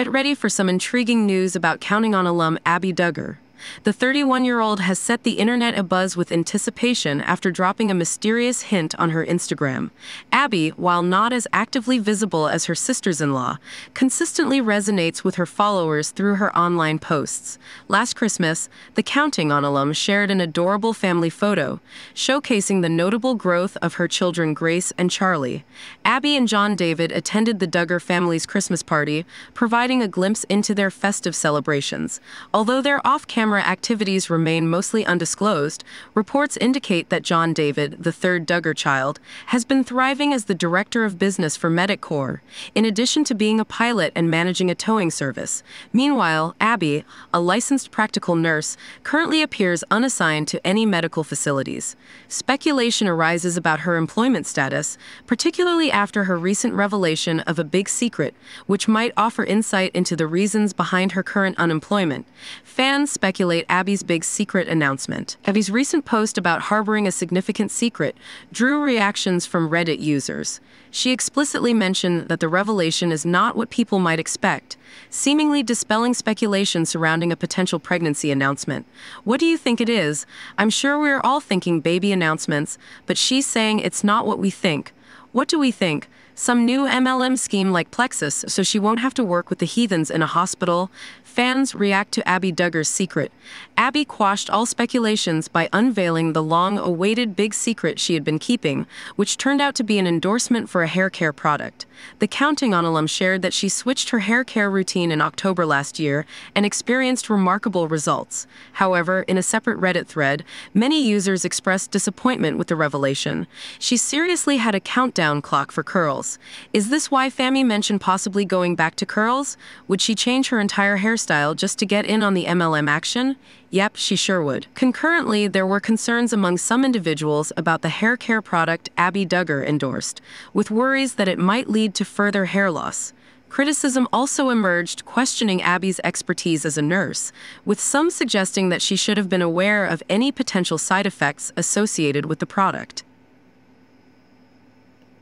Get ready for some intriguing news about Counting on alum Abbie Duggar. The 31 year old has set the internet abuzz with anticipation after dropping a mysterious hint on her Instagram. Abbie, while not as actively visible as her sisters in law, consistently resonates with her followers through her online posts. Last Christmas, the Counting on alum shared an adorable family photo, showcasing the notable growth of her children Grace and Charlie. Abbie and John David attended the Duggar family's Christmas party, providing a glimpse into their festive celebrations. Although their off camera camera activities remain mostly undisclosed, reports indicate that John David, the third Duggar child, has been thriving as the director of business for Medicor, in addition to being a pilot and managing a towing service. Meanwhile, Abbie, a licensed practical nurse, currently appears unassigned to any medical facilities. Speculation arises about her employment status, particularly after her recent revelation of a big secret, which might offer insight into the reasons behind her current unemployment. Fans speculate speculate Abbie's big secret announcement. Abbie's recent post about harboring a significant secret drew reactions from Reddit users. She explicitly mentioned that the revelation is not what people might expect, seemingly dispelling speculation surrounding a potential pregnancy announcement. What do you think it is? I'm sure we're all thinking baby announcements, but she's saying it's not what we think. What do we think? Some new MLM scheme like Plexus so she won't have to work with the heathens in a hospital? Fans react to Abbie Duggar's secret. Abbie quashed all speculations by unveiling the long awaited big secret she had been keeping, which turned out to be an endorsement for a hair care product. The Counting on alum shared that she switched her hair care routine in October last year and experienced remarkable results. However, in a separate Reddit thread, many users expressed disappointment with the revelation. She seriously had a countdown clock for curls. Is this why Fami mentioned possibly going back to curls? Would she change her entire hairstyle just to get in on the MLM action? Yep, she sure would. Concurrently, there were concerns among some individuals about the hair care product Abbie Duggar endorsed, with worries that it might lead to further hair loss. Criticism also emerged questioning Abbie's expertise as a nurse, with some suggesting that she should have been aware of any potential side effects associated with the product.